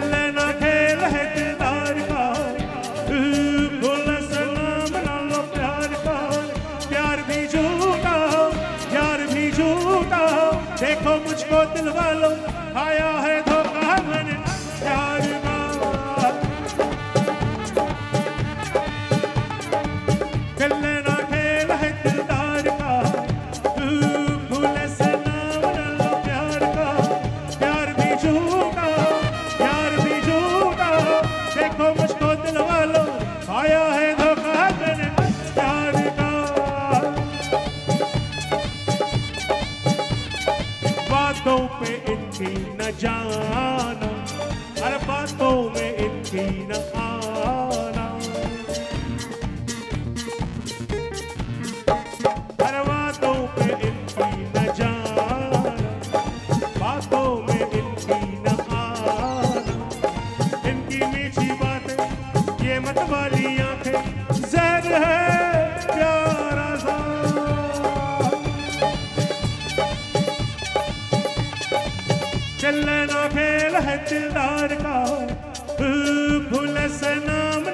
de बातों पे इनकी न जाना हर बातों में इनकी न आना। भूल ना खेल है दिलदार का। भूल से नाम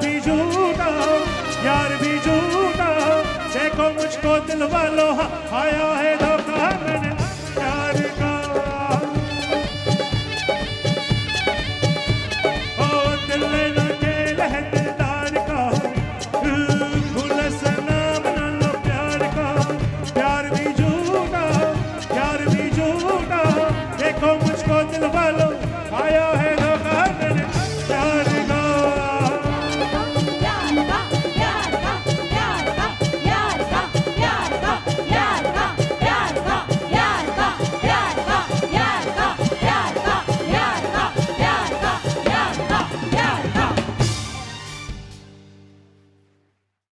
भी झूठा, यार भी झूठा। देखो मुझको दिल वालो आया है धोखा मैंने। प्यार का। प्यार का। प्यार भी प्यार भी देखो